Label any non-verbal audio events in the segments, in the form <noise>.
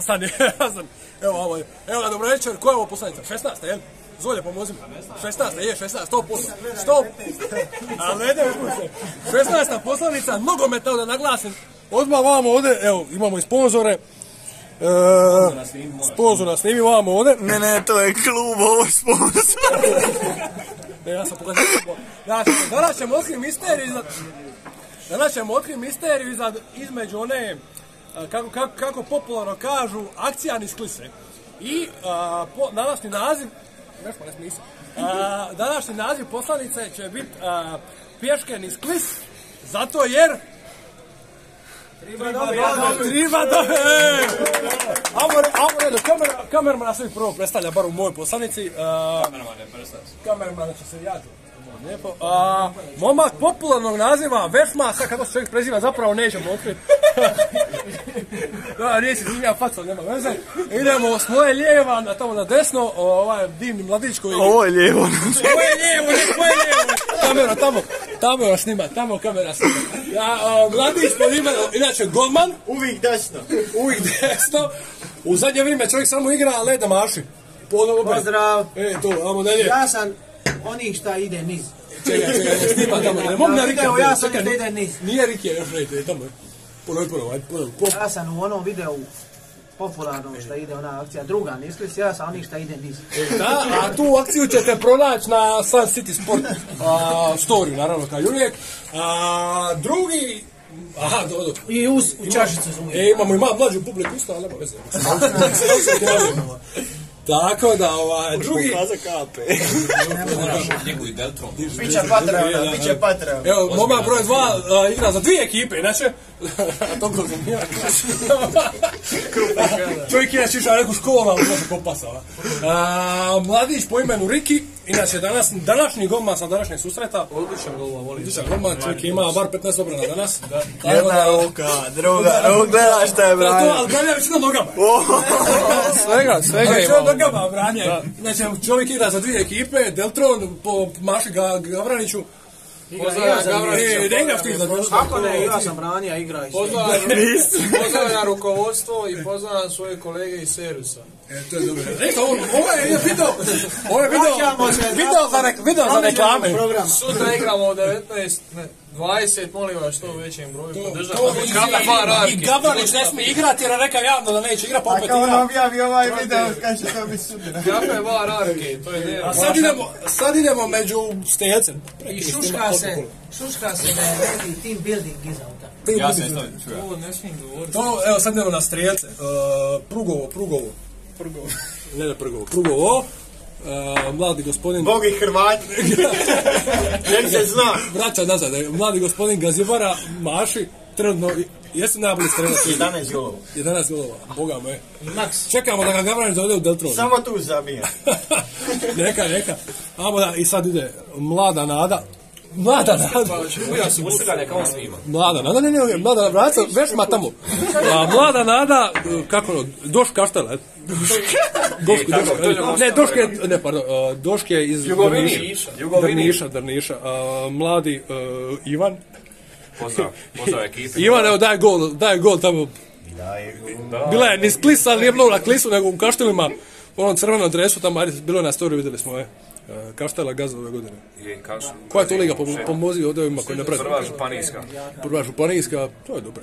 Sad je, <laughs> sam, evo ovo je, evo ga, dobro večer, koja je ovo poslanica? 16. jel? Zvolje, pomozi mi. 16. je, 16, 100%. 100%. A ne se. 16. poslanica, nogometa da naglasim. Odmah vamo ovdje, evo, imamo i sponzore. E, sponzor nas snimi vamo ovdje. Ne, ne, to je klub, ovo je sponsor. <laughs> Ne, ja sam pokazao. Ja sam, danas ćemo otkriti misteriju iznad... Danas ćemo otkriti misteriju iznad, između one, kako, kako, kako popularno kažu, akcija niz klise. I a, po, današnji naziv, još pa ne smisla, a, današnji naziv poslanice će biti pješke niz klis, zato jer... Triba da... e! Amo, amo, redu, kamera, kamerman nas uvijek prvo predstavlja, bar u mojoj poslanici. A, kamermana će se jađu. Lijepo. Momak popularnog naziva Vešma, sad kako se čovjek preziva, zapravo nećemo otkriti. Da, nije si zmija faca, nema veze. Idemo s moje lijeva na tamo na desno, ovaj divni mladić koji... Ovo je lijevo. Ovo je lijevo, ne, ovo je lijevo. Kamera tamo, tamo je snima, tamo kamera snima. Ja, a, mladić pod imenom, inače golman, Uvijek desno. uvijek desno. U zadnje vrijeme čovjek samo igra, a leda maši. Ponovo Pozdrav. E, to, ajmo dalje. Ja sam onih šta ide niz. Čekaj, čekaj, snima tamo. Ne mogu na Rike. Ja sam ide niz. Nije Rike, još ne ide, tamo je. Ponovi, ponovi, ajde, ponovi. Pop. Ja sam u onom videu popularnom šta ide ona akcija druga nisklis, ja sam onih šta ide niz. Da, a tu akciju ćete pronaći na Sun City Sport a, story, naravno, kao i uvijek. A, drugi, aha, do, do. I uz, u čašicu su E, imamo i malo mlađu publiku isto, ali nema veze. <laughs> Tako da, ovaj, drugi... Kaza kape. Biće Patreona, biće Patreona. Evo, momak broj dva a, igra za dvije ekipe, inače. <laughs> to ko sam ja. Čovjek inače išao neku školu, ali može kopasava. A, mladić po imenu Riki, inače danas, današnji golman sa današnjeg susreta. Odličan golman, volim. Odličan golman, čovjek ima bar 15 obrana danas. Da. Jedna ruka, druga ruka, gledaj šta je Da, to, ali branja većinom nogama. <laughs> Svega, svega Većinom nogama branje. Inače, čovjek igra za dvije ekipe, Deltron po Maši Ga- Gavraniću. Pozdravljam E, Ako ne, ja sam branija, igra. Pozdravljam <laughs> <laughs> rukovodstvo i pozdravljam svoje kolege iz servisa. E, to je dobro. Eto, ovo, je video, ovo je video, video za, rek, video za reklame. Sutra igramo u 19, ne, 20, molim vas što u većem broju. Podržati. To i. Gavranić ne smije igrati jer je rekao javno da neće igrati, pa opet Kao on igra. objavi ovaj video, kad će to biti sudbina. Kafe bar Arki, to je dnevno. A sad idemo, sad idemo među stelce. I šuška se, šuška se da je neki team building iza utak. Ja se Ovo ne smijem govoriti. To, evo sad idemo na strijelce. Uh, prugovo, prugovo. Prugovo. Ne, ne, prugovo. Prugovo. Uh, mladi gospodin... Bog i Hrvati. <laughs> Nek se zna. Vraća nazad. e, Mladi gospodin Gazibara Maši. Trenutno, jesi najbolji strelac. 11 golova. 11 golova. Boga me. Max. Čekamo da ga Gavranić dovede u Deltron. Samo tu zabija. <laughs> neka, neka. Amo da, i sad ide mlada nada. Mlada nada. Ja sam usika neka on snima. Mlada nada, ne, ne, ne, mlada nada, vraća, vešma tamo. A, mlada nada, kako ono, Doš Kaštela? Doške, doške, ne, Doške, ne, pardon, a, Doške iz Drniša. Drniša, Drniša. A, Mladi a, Ivan. Pozdrav, pozdrav ekipi. Ivan, evo, daj gol, daj gol tamo. Bila je niz klisa, ali nije bilo na klisu, nego u kaštelima, u onom crvenom dresu, tamo, bilo je na storiju, vidjeli smo, je. E, Kaštela gaza ove godine. Je, Koja je to liga, Pom- pomozi ovdje ovima koji ne prate. Prva županijska. Prva županijska, to je dobro.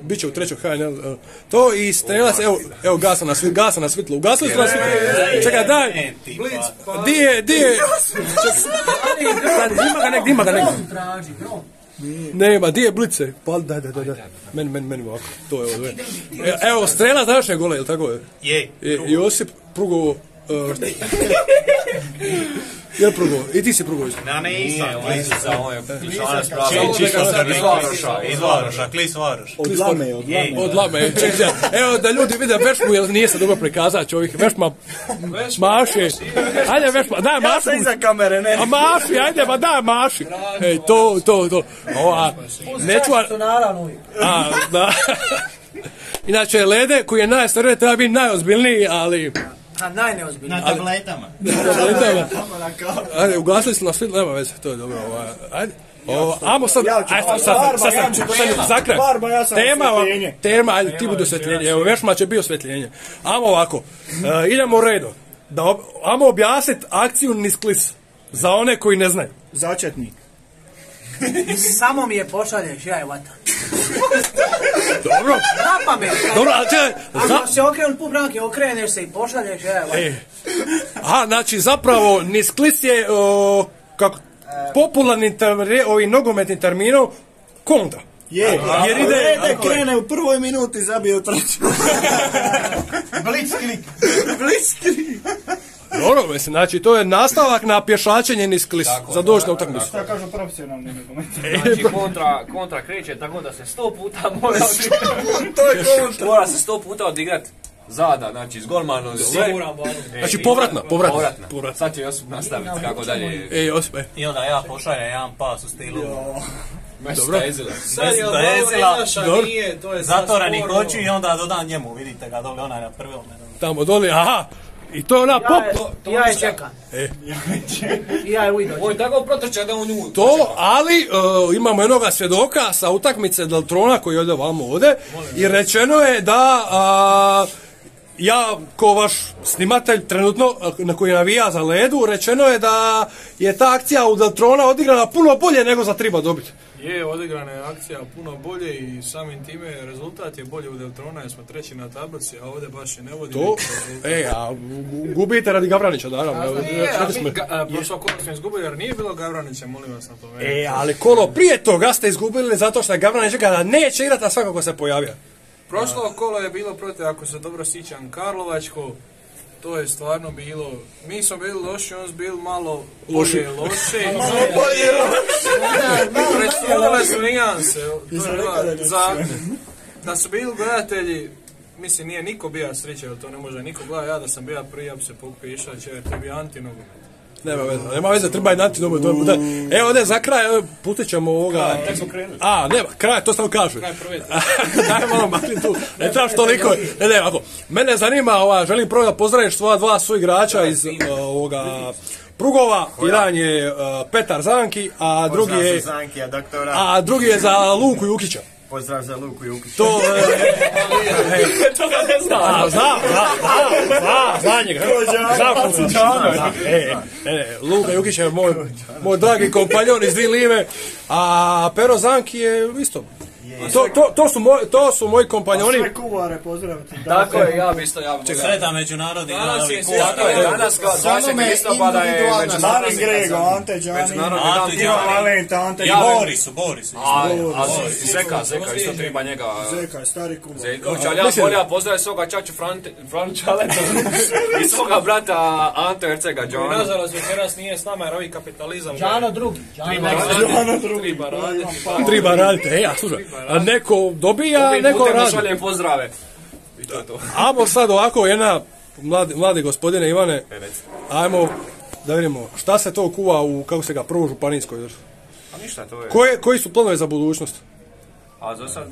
Biće u trećoj HNL. e, To i strelac, evo, evo gasa na svitlo, gasa na svitlo. Ugasili su na svitlo. Čekaj, daj. Di je, di je? Ima ga nek, ima ga nek. Traži, bro. Nema, di je blice? Pa daj, daj, daj, daj. Meni, meni, meni ovako. To je ovo. e. E, Evo, strelac današnje gole, jel tako je? Je. Je, Josip Prugovo. Uh, Jel? I ti si Prugovo isto. Na ne Nije, ovo je za ovo je iz Varoša, Klis Varoš. Od lame, od lame. Od lame, čekaj. Evo da ljudi vide Vešmu, jer nije se dobro prikazati čovjek. Vešma maši. Ajde Vešma, daj Ja maši. sam iza kamere, ne. A maši, ajde, ba daj maši. Ej, to, to, to. Ova, neću, a, da. <laughs> Inače, Lede, koji je najstariji, treba biti najozbiljniji, ali... A najneozbiljniji. <laughs> Na tabletama. Ajde, ugasili su na svjetlo, nema veze, to je dobro. Ajde. O, ajmo sad, Ja ću- aj, sad, sad, Barba, sad, ja sad, ću sad, tema. za kraj. Barba, ja sam tema, osvjetljenje. tema, ajde, ti budi osvjetljenje, evo, Vešma će biti osvjetljenje. Ajmo ovako, e, idemo u redu, da, ob- ajmo objasniti akciju Nisklis, za one koji ne znaju. Začetnik. Samo mi je pošalješ, ja je vata. Dobro, Na pamet. dobro, ali čekaj, Ako se okrenu put branke, okreneš se i pošalješ, ja je vata. E, a, znači, zapravo, Nisklis je, o, kako, popularni ter, ovi nogometni terminom, kontra. Je, jer ide- Rede krene u prvoj minuti, zabije u treću. Blitzkrieg. Blitzkrieg. Dobro, mislim, znači, to je nastavak na pješačenje Nisklis, za doći na utakmicu. Šta kažu profesionalni nogomet? Znači kontra, kontra kreće tako da se sto puta mora To je kontra. mora se sto puta odigrat zada, znači s golmanom sve. E, Znači, povratna, povratna. povratna. Povratna. Sad će Josip nastaviti kako dalje. E, Josip, e. I onda ja pošaljem jedan pas u stilu Mesita Ezila. Sad je Ezila. Dobro. nije, to je sad oči i onda dodam njemu, vidite ga dole, onaj na prvom. Tamo doli, aha. I to je ona Ja pop... je, <laughs> ja je čekam. E. Ja je. On je tako protrčao da on nju... To, ali e, imamo jednoga svjedoka sa utakmice Deltrona koji ode vamo ode i rečeno je da ja ko vaš snimatelj trenutno na koji navija za ledu, rečeno je da je ta akcija u Deltrona odigrana puno bolje nego za triba dobiti. Je, odigrana je akcija puno bolje i samim time rezultat je bolji u Deltrona jer smo treći na tablici, a ovdje baš i ne vodi To, e, a gu- gubite radi Gavranića, naravno. a rekli smo. mi, ga, a, prošlo kolo smo izgubili jer nije bilo Gavranića, molim vas na to. E, ali kolo prije toga ste izgubili zato što je Gavranić rekao da neće igrati, a svakako se pojavio. Prošlo kolo je bilo protiv, ako se dobro sjećam, Karlovačko. To je stvarno bilo, mi smo bili loši, on su bili malo Loši. bolje loše. <laughs> Presudile su nijanse. To je bila za, da su bili gledatelji, mislim nije niko bija sreće, jer to ne može niko gleda, ja da sam bija prije, ja bi se pokupio išao, će to bi anti nogomet. Nema veze, nema veze, treba i nati dobro. dobro, da. Evo ovdje za kraj, evo, pustit ćemo ovoga. A, nema, kraj, to samo kažu. Kraj prve. <laughs> Daj malo makni tu, ne trebaš toliko. Ne, ne, ako, mene zanima, ova, želim prvo da pozdravim svoja dva su igrača iz uh, ovoga Prugova. Jedan je uh, Petar Zanki, a drugi Pozdrav je, a drugi je za Luku Jukića. Pozdrav za Luku Jukića. To, <laughs> e, <laughs> Toga ne znam. A, zna, zna, zna, zna, zna njega. Zna Kucićana. Da, E, e, e, Luka Jukić je moj, moj dragi kompanjon iz Live, a Pero Zanki je isto. To, to, to, su moj, to su moji kompanjoni. Sve kuvare pozdraviti. Tako je, ja bi isto, ja bi mogao. Sretan međunarodni Danas dan. je Tako je, danas kao 20. listopada je međunarodni Grego, Ante Đani, međunarodni dan Ante Ivan pjevanja. Valenta, Ante I Bori su, Bori su. A, a Zeka, Zeka, isto treba njega. Zeka, stari kuvar. Zeković, ali ja bolja pozdravim svoga čaču Frante, Fran Čaleta <laughs> i svoga brata Ante Ercega, Johana. nažalost večeras nije s nama jer ovi kapitalizam... Đano drugi. Đano drugi. Treba raditi, pa... Treba raditi. E, ja, slušaj, a neko dobija, Ovim neko radi. šaljem pozdrave. I to je to. <laughs> Ajmo sad ovako, jedna, mladi, mladi gospodine Ivane, E, ajmo da vidimo šta se to kuva u, kako se ga, prvo županijskoj. A ništa, to je. Koje, koji su planovi za budućnost? A za sad,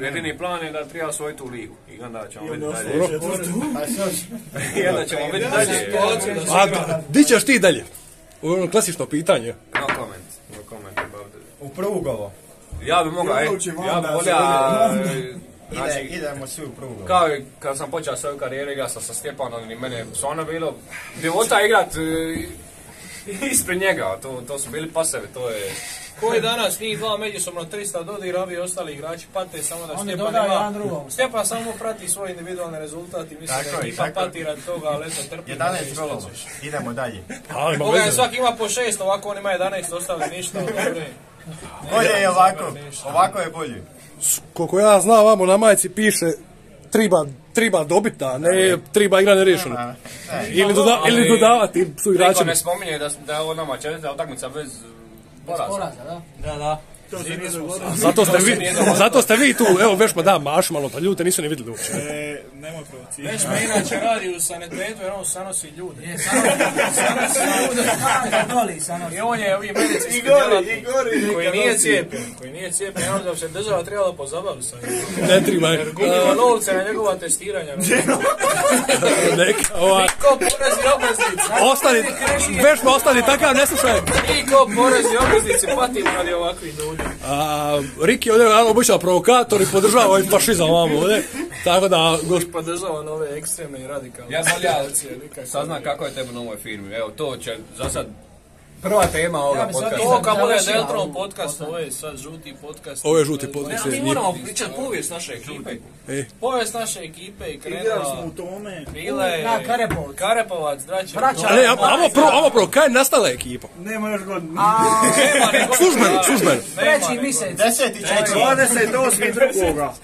jedini plan je da treba osvojiti tu ligu. I onda ćemo vidjeti dalje. <laughs> I onda ćemo vidjeti dalje. A, di ćeš ti dalje? Ovo je ono klasično pitanje. No comment, no comment about it. U Prugovo. Ja bi mogao, ej, ja bi volja, Ide, znači, idemo svi u Prugovo. kao i kad sam počeo svoju karijeru igrao sam sa Stjepanom i mene je stvarno bilo divota igrat e, ispred njega, to, to su bili pasevi, to je... Koji danas njih dva međusobno 300 dodira, ovi ostali igrači pate samo da Oni Stjepan dodaju ima... jedan drugom. Stjepan samo prati svoj individualni rezultat i mislim Tako da je, je. pati radi toga, ali eto trpi. 11 golova. Idemo dalje. Ovoga je svaki ima po šest, ovako on ima 11, ostali ništa. <laughs> dobro je. Bolje je ovako. Ovako je bolje. Koliko ja znam, vamo na majici piše triba, triba dobit, a ne triba igra neriješeno. A, ne. Ili, doda, ili dodavati su Niko igračima. ne spominje da, da je ovo nama četvrta utakmica bez poraza. Poraza, da? Da, da. <laughs> To se nije dogodilo. Zato ste vi, zato ste vi tu, evo veš ma da, maš malo, pa ljudi te nisu ni vidjeli uopće. E, nemoj provocirati. Već me inače radi u sanitetu jer on sanosi ljude. Je, sanosi ljude. Kako voli sanosi. I on je i medicinski I gori, djelatnik i gori, koji nije cijepljen, koji nije cijepljen, onda bi se država trebala pozabaviti sa njim. Ne trimaj. Jer gubiva novce na njegova testiranja. <laughs> Neka, ovaj, Ko porezni obveznici, ostani, veš ma ostani takav, ne slušaj. mi ko porezni obveznici patimo radi ovakvih ljudi. A, Riki ovdje je običan provokator i podržava ovaj fašizam vamo ovdje. Tako da, gos- Podržava nove ekstremne i radikalne. Ja sam ja saznam kako je tebe na ovoj firmi. Evo, to će za sad prva tema ovoga podcasta. To kad bude Završila Deltron ovu podcast, ovo je sad žuti podcast. Ovo je žuti podcast, Ne, mi je moramo pričati povijest naše ekipe. E. Povijest naše ekipe i Igrali krenula. smo u tome. Bile Na Karepovac. Karepovac, Drače. Vraća. Ali, amo, prvo, amo prvo, kaj je nastala ekipa? Nema još godinu. <laughs> Nema nego- Službeno, službeno. Treći mjesec. Deseti četiri. 28. drugoga.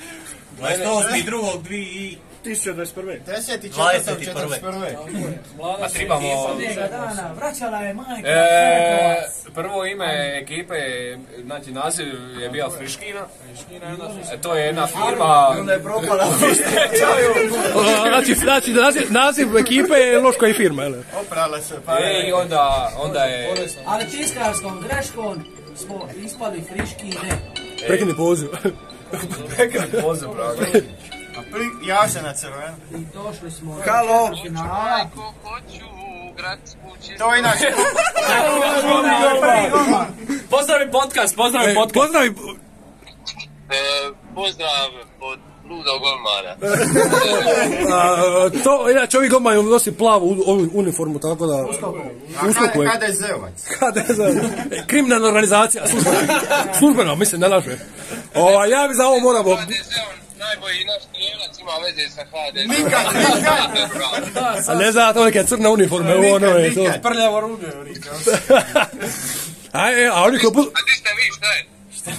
28. drugog, dvi i... 1021. Deseti 21.. četvrtog četrdeset prve. Mlada su tribamo- dana vraćala je majka. E, prvo ime ekipe, znači naziv je bio Friškina. E, to je jedna firma... Onda je propala. <laughs> Znači, znači naziv, naziv ekipe je Loška i firma, jel? Oprala se E, pare. I onda, onda je... Ali tiskarskom greškom smo ispali friškine. Prekini poziv. Poziv, bravo. A pri, ja se na crveno. I došli smo Halo. Ko hoću u gradsku čestu. To je inače. Pozdravi podcast, pozdravi E, podcast. Pozdravi, E, pozdrav od Luda Golmana. a, to, inače ovi gomaj nosi plavu uniformu, tako da... A Uskoku je. HDZ-ovac. HDZ, e, kriminalna organizacija, službeno, službeno, mislim, ne laže. O, ja bi za ovo moramo... Najbolji naš strijelac ima veze sa HDZ. Nikad, <laughs> nikad. A ne znam, to neke crne uniforme, ovo ono je to. nikad. Prljavo rublje, oni kao. <laughs> A, e, a oni koji... A di ste vi, šta je?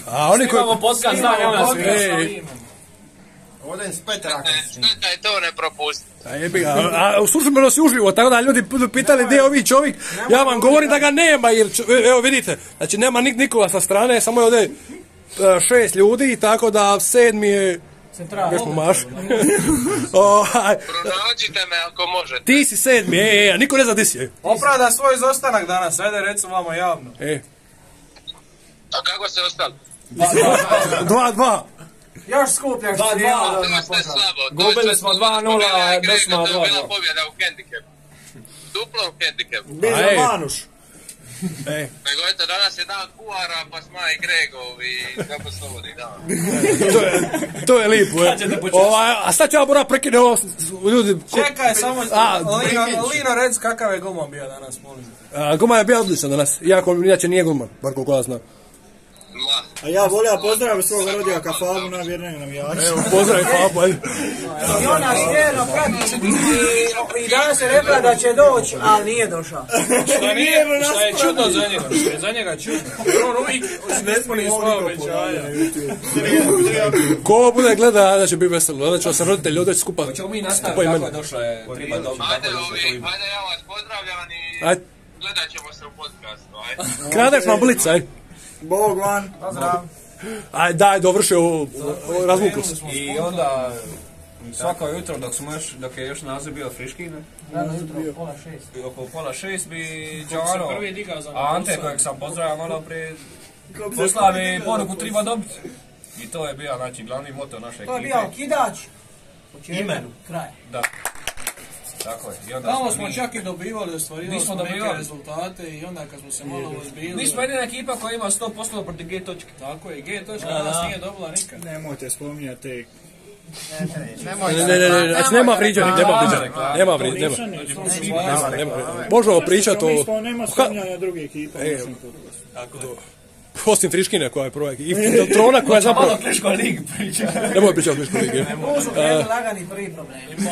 A oni koji... Imamo podcast, znam, ja nas Ej, Ovdje s Petra. E, Šteta je to ne propustiti. A jebi ga, a, a službeno si uživo, tako da ljudi budu pitali gdje je ovi čovjek, ja vam govorim da ga nema, jer čo- evo vidite, znači nema nik, nikoga sa strane, samo je ovdje e, šest ljudi, tako da sedmi je, Centrala. gdje smo maš, <laughs> Pronađite me ako možete. ti si sedmi, e, e, a niko ne zna di si, e, Opravda svoj izostanak danas, ajde recu vamo javno. e, A kako ste ostali? dva, dva, Još skupljaš Dva, dva. nas ste slabo. Gubili smo što 2:0, spomenula a Grega, desno To je 2:2. bila pobjeda u hendikepu. Duplom hendikepu. Bez. Manuš. E, Nego eto, danas je dan kuhara, pa sma i Gregov i kako slobodni dan. to je, to je lipo, e. Ovaj, a sad ću ja moram prekine ovo, ljudi, ko- Čekaj, samo... A, Lino, Lino, reci kakav je Goman bio danas, molim a, Goma je bio odličan danas, iako inače nije Goma, bar koliko ja znam. A ja volio pozdraviti svog rodijaka Fabu na vjernog navijača. Evo, pozdrav Fabu, ajde. I ona vjerno prati i, i danas je rekla da će doći, ali nije došao. Šta nije, šta je čudno za njega, šta je za njega čudno. On uvijek ne svoje obećanja. Ko ovo bude gleda, da će biti veselo, da će se roditelji ovdje skupa, Hoćemo mi nastaviti kako je došla je triba dobiti. ajde, kako je došla ajde ja vas pozdravljam i Ajde, gledat ćemo se u podcastu, ajde. kradeš nam blic, aj. Bog van. Pozdrav. Aj, daj, dovrši ovo, razvukli se. I onda svako jutro dok smo još, dok je još naziv bio Friškine, Rano jutro, pola šest. oko pola šest bi za a Ante kojeg sam pozdravio malo prije, poslao mi poruku triba dobiti. I to je bio znači glavni moto naše To je ekipe. bio kidač. Imenu. Kraj. Da. Tako je. I onda Tamo smo mi- čak i dobivali, ostvarivali Nismo smo neke dobivali. rezultate i onda kad smo se malo ozbiljili... Mi smo jedina ekipa koja ima 100% protiv G točke. Tako je, G točka danas nije dobila nikad. Nemojte spominjati Ne, ne, ne, ne, znači nema vriđanja, nema vriđanja, nema vriđanja, nema. Nema. nema. Možemo pričati o... nema spominjanja druge ekipe. E, <laughs> osim Friškine koja je prva. I Trona koja je <laughs> zapravo... Malo Kliško lig priča. <laughs> Nemoj pričati o Kliškoj ligi. Tu su lagani prvi problemi.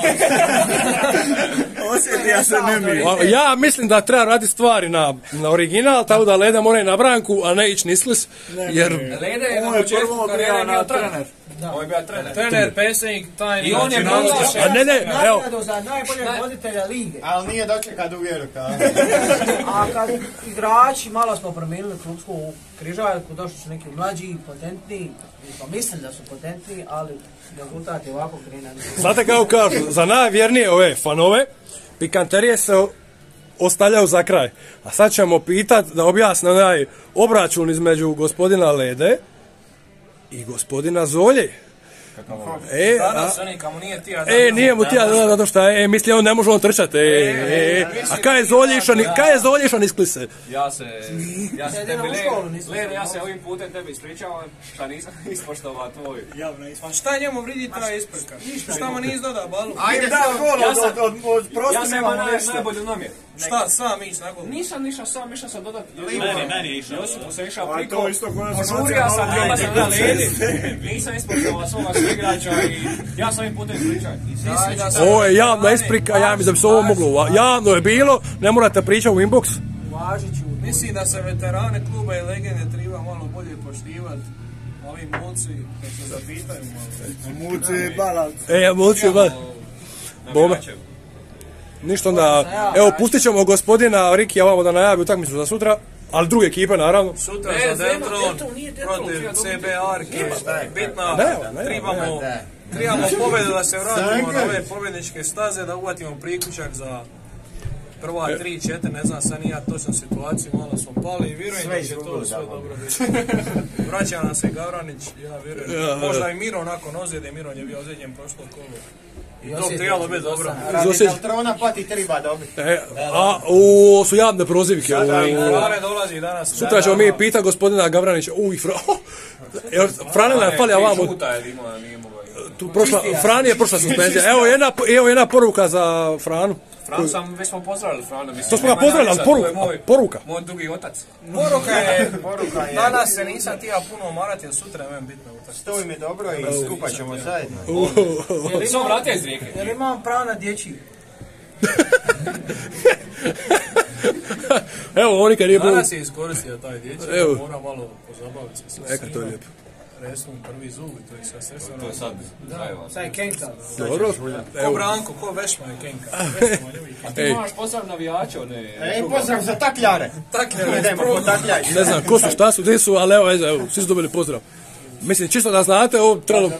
Osjetio se nemir. A, Ja mislim da treba raditi stvari na, na original, tako da Leda mora i na branku, a ne ići nislis, jer... Lede je na Ovo je početku prvo karijere bio trener. Trener. On je bio trener. Trener, pesnik, tajni. I on je znači, bio- A ne, ne, evo, Nagradu za najboljeg voditelja lige. Ali nije dočekat u vjeru kao. <laughs> A kad igrači, malo smo promijenili klubsku križaljku, došli su neki mlađi, potentniji, mi smo mislili da su potentniji, ali rezultat je ovako krina. znate kako kažu, za najvjernije ove fanove, pikanterije se ostavljaju za kraj. A sad ćemo pitat da objasne onaj obračun između gospodina Lede i gospodina Zolje. E, a, Danas oni kamo nije ti, a e, nije mu tija, da, zato što, e, misli on ne može on trčati, e, e, a kaj je Zolje išao, ni- kaj je Zolje išao niz klise? Ja se, ja se Ja tebi, Lene, ja se ovim putem tebi ispričavam, šta nisam <laughs> ispoštovao tvoj. Javno. Pa šta njemu vridi ta isprika? Šta mu nije izdodao balu? Ajde, Da, gol Ja od, sam- od, od, od Ja prosto sam nemamo imao naj, ništa. najbolju namjer. Šta, sam ići na gol? Nisam išao sam, išao sam dodat. Meni, meni je išao. Josipu sam išao A priko. to isto koja sam, sam na <laughs> ledi. Nisam ispoštovao svoga igrača i ja sam ovim putem ispričao. Ovo je javna isprika, ja mislim da bi se ovo moglo, javno je bilo, ne morate pričati u inbox. Važit ću. Mislim da se veterane kluba i legende treba malo bolje poštivati. Ovi mulci, da se zapitaju malo. Muci balans. E, emociju, ba. Bome. Ništa onda, evo pustit ćemo gospodina Rikija ovamo da najavi utakmicu za sutra, ali druge ekipe naravno. Sutra Ne, za Deltron protiv. CB Arke. Bitna, Ne, ne, trebamo, trebamo pobjedu da se vratimo na ove pobjedničke staze, da uvatimo priključak za prva tri, četiri, ne znam sad nija točnu situaciju, malo smo pali i vjerujem Sve da će to sve dobro biti. <laughs> Vraća nam se Gavranić, ja vjerujem. Možda i Miro nakon ozljede, Miro je bio ozljeđen prošlo kolo. I to trebalo biti dobro. Radi Zosjeća- Deltrona pati treba dobiti. E, a, o, su javne prozivke. o. Frane dolazi danas. Sutra ćemo mi pitati gospodina Gavranića, uj, fra... <laughs> Frane nam fali ovamo, Žuta je imao, nije mogao. Tu prošla, Frani je prošla suspenzija. Evo jedna, evo jedna poruka za Franu. Fran sam, već smo pozdravili Frana, mislim. To smo ga pozdravili, ali poruka, moj- poruka. Moj dugi otac. Poruka je, <laughs> Poruka je. danas se nisam tija puno umarati, jer sutra je meni bitno utakmica. Stoji mi dobro i skupa ćemo zajedno. Samo vratio iz rijeke. Jer imam pravo na dječji. <laughs> Evo, oni kad nije bilo... Danas je iskoristio taj dječji, Evo. mora malo pozabaviti se Eka, to je lijepo. Restom prvi zub i to je sve sve To je sad zajeva. Sad je Kenka. Dobro, Ko. Branko, ko Vešma je Kenka. <laughs> Kenka. Ti Ej. moraš pozdraviti navijače, one... E, pozdrav za takljare. Takljare, Idemo po takljaj. Ne znam ko su, šta su, gdje su, ali evo, evo, svi su dobili pozdrav. Mislim, čisto da znate, ovo trebalo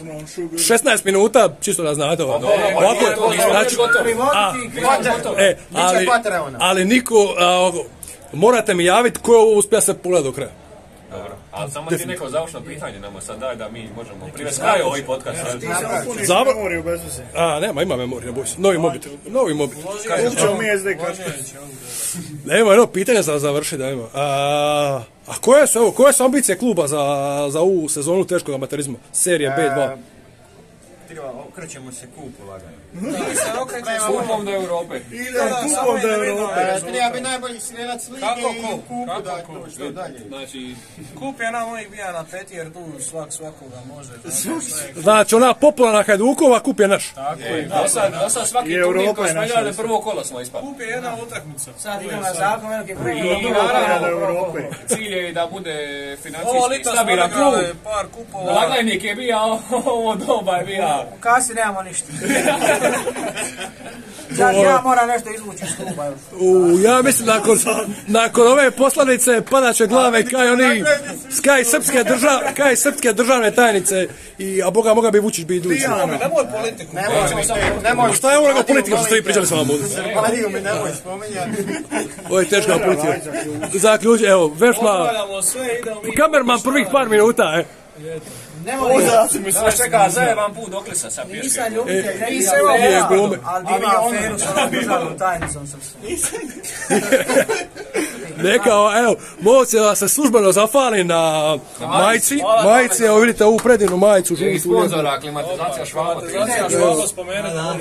16 minuta, čisto da znate ovo. Ovako je, znači, a, e, ali, ali niko, a, ovo, morate mi javiti ko je ovo uspio se pogleda do kraja. Dobro. Ali samo ti neko završno pitanje nama sad daj da mi možemo privesti kraju ovaj podcast. Zabra- Memoriju bez veze. A, nema, ima memorija, boj se. Novi mobitel, novi mobitel. Kupćemo mi SD je. Da ima jedno pitanje za završiti, da ima. A, a koje su, evo, koje su ambicije kluba za, za ovu sezonu teškog amaterizma? Serije B2. Treba, okrećemo se kupu lagano. Mi se okrećemo Kupom do Europe. Idemo kupom do Europe. E, Treba bi najbolji strelac lige Kako i ko? kupu Kako da što dalje. Znači, Kup je nam ovih bija na peti jer tu svak svakoga može. <laughs> Znači, ona popularna Hajdukova, kup je naš. Tako je. do sad, do sad svaki turnir koji smo igrali, prvo kolo smo ispali. Kup je jedna utakmica. Sad idemo na zakon velike prvi. Cilj je i da bude Ovo financijski stabilan klub. par kupova. Lagajnik je bio, ovo doba je bio. U kasi nemamo ništa. <laughs> Sad ja moram nešto izvući iz kluba. U, ja mislim nakon, nakon ove poslanice padaće glave kaj oni kaj srpske, drža, kaj srpske državne tajnice i a boga moga bi Vučić bi idući. Nemoj politiku. Nemoj, nemoj. Šta je ovoga politika što ste vi pričali sa vama ovdje? Zrvaliju mi nemoj spominjati. Ovo je teška politika. Zaključ, evo, Vešma, Pozdravljamo sve, idemo mi. kamerman prvih par minuta, e. Nemoj Znaš čeka, zajeban put dokle sam sad pješke. Nisam ljubitelj E, neki nisam afera, gome. ali ima aferu sa ovom državnom <laughs> tajnicom srpskom. Neka, evo, moć da se službeno zafali na majici. Majici, evo vidite ovu predivnu majicu. I sponzora, klimatizacija švaba.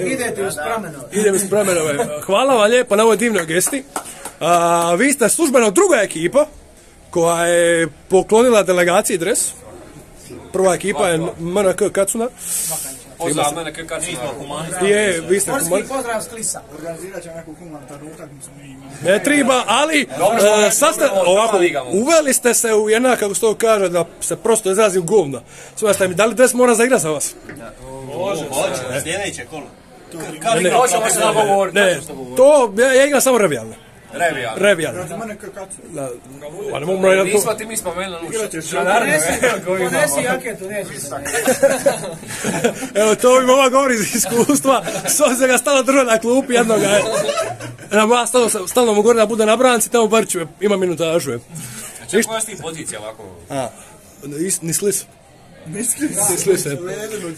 Idete uz pramenove. Idem iz Premenove. Hvala vam lijepo na ovoj divnoj gesti. A, vi ste službeno druga ekipa koja je poklonila delegaciji dres. Prva ekipa je MNK Kacuna. Pozdrav kad smo. Je, vi ste Morski humor- pozdrav s klisa. Organizirat ćemo neku humanitarnu utakmicu. Ne triba, ali e, sad ste, ovako, uveli ste se u jedna, kako se to kaže, da se prosto izrazim govna. Sve ste mi, da li des mora zaigrati za vas? Hoće, sljedeće kolo. Ne, ne, Hoćemo se dogovoriti. ne, to, ja, ja igram samo revijalne. Revija. Revijalne. Za mene kao kacu. Da, a ne mogu mora Nismo ti mi spomenuli ćeš Ponesi, <laughs> ponesi jaketu, neće se. <laughs> Evo, to mi mama govori iz iskustva. Soze ga stalno držao na klupi jednoga. je. Ja stalno, mu govorim da bude na branci, tamo bar ću, ima minutažu. je. Čekaj, koja si ti pozicija ovako? A, is- ni slis. Mislim.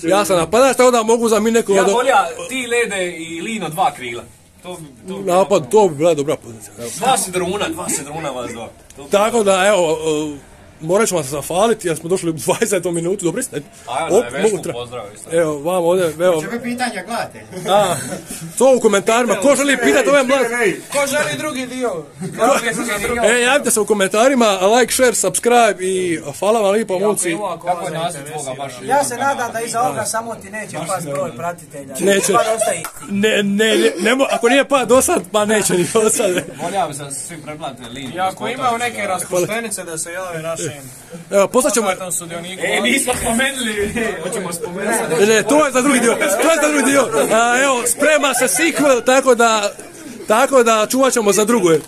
Ja sam napadač, tako da mogu za mi neko... Ja volja ti Lede i Lino dva krila. To to bi Napad, to bi bila dobra pozicija. Dva sidruna, dva sidruna vas dva. Tako da, evo, morat ćemo se zafaliti jer smo došli u 20. minutu, dobri ste? A Op, evo, da, mogu Vesku tra- pozdrav isto. Evo, vam ovdje, evo, biti pitanja gledatelja. a, to u komentarima, ko želi pitati ove mlade... Ko želi drugi dio? <laughs> E, javite se u komentarima, like, share, subscribe i hvala vam lijepo, momci. Kako je naziv tvoga baš? Ja se nadam da iza ovoga samo ti neće pas broj pratitelja. Neće. Da. Ne, ne, ne, ako nije pa do sad, pa neće ni do sad. Volja bi se svi preplate Lino. I ako imaju neke raspuštenice da se jave našim Evo, poslat ćemo... poznatom sudioniku. E, nismo spomenuli. Hoćemo spomenuti. Ne, ne, to je za drugi dio, to je za drugi dio. A, evo, sprema se sequel, tako da... Tako da čuvat ćemo za drugo. Like,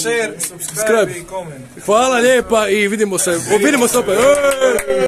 share, Subscribe. i comment. Hvala lijepa i vidimo se, vidimo se opet. Ej!